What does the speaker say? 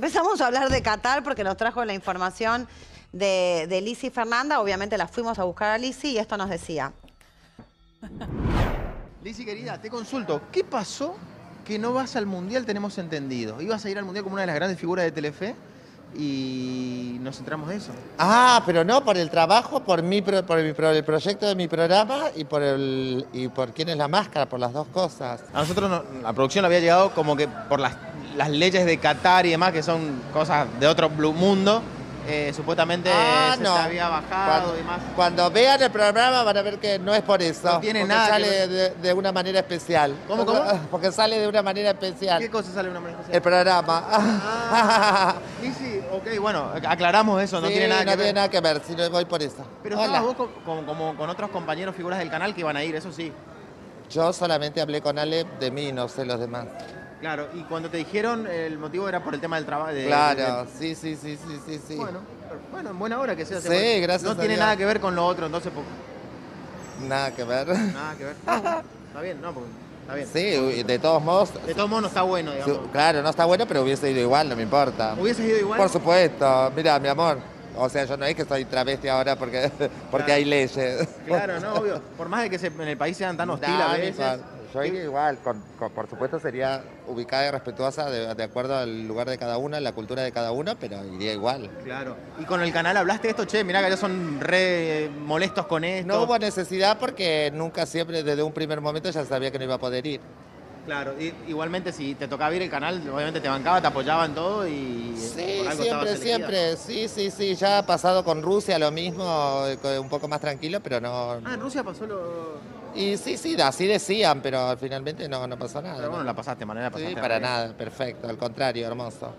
Empezamos a hablar de Qatar porque nos trajo la información de, de Lizzy Fernanda. Obviamente la fuimos a buscar a Lizzy y esto nos decía. Lizzy, querida, te consulto. ¿Qué pasó que no vas al Mundial, tenemos entendido? Ibas a ir al Mundial como una de las grandes figuras de Telefe y nos centramos en eso. Ah, pero no, por el trabajo, por, mi, pro- por mi pro- el proyecto de mi programa y por, el, y por quién es la máscara, por las dos cosas. A nosotros no- la producción había llegado como que por las, las leyes de Qatar y demás, que son cosas de otro mundo, eh, supuestamente Ah, se no. había bajado Cuando, y demás. cuando vean el programa van a ver que no es por eso. No tiene porque nada sale de, de una manera especial. ¿Cómo, Porque- cómo? Porque sale de una manera especial. ¿Qué cosa sale de una manera El especial? programa. Ah, Lizzy, ok, bueno, aclaramos eso, no Sí, tiene nada no que tiene ver. nada que ver, si no voy por eso. Pero estabas vos con, con- como con otros compañeros figuras del canal que iban a ir, eso sí. Yo solamente hablé con Ale de mí, no sé los demás. Claro, y cuando te dijeron el motivo era por el tema del trabajo. Claro, sí, sí, sí, sí, sí, sí. Bueno, bueno, en buena hora que sea. Sí, se- gracias No a tiene Dios. nada que ver con lo otro, entonces. pues, Nada que ver. nada que ver. No, está bien, no, porque está bien. Sí, de todos modos, De todos modos no está bueno, digamos. Claro, no está bueno, pero hubiese ido igual, no me importa. ¿Hubieses ido igual? Por supuesto, mira, mi amor. O sea, yo no es que soy travesti ahora porque, porque Claro. hay leyes. Claro, no, obvio. Por más de que se- en el país sean tan hostiles No, a veces. Yo iría igual, con- con- por supuesto sería ubicada y respetuosa de, de acuerdo al lugar de cada uno, la cultura de cada uno, pero iría igual. Claro. Y con el canal hablaste de esto, che, mirá que ellos son re molestos con esto. No hubo necesidad porque nunca siempre, desde un primer momento ya sabía que no iba a poder ir. Claro, y- igualmente si te tocaba ir el canal, obviamente te bancaba, te apoyaba en todo y Sí, por algo estabas siempre, siempre. Sí, sí, sí. Ya ha pasado con Rusia lo mismo, eh, un poco más tranquilo, pero no. Ah, en Rusia pasó lo... Y sí, sí, así decían, pero finalmente no, no pasó nada. Pero ¿no? bueno, la pasaste, manera Sí, pasaste. para re bien. nada, perfecto, al contrario, hermoso.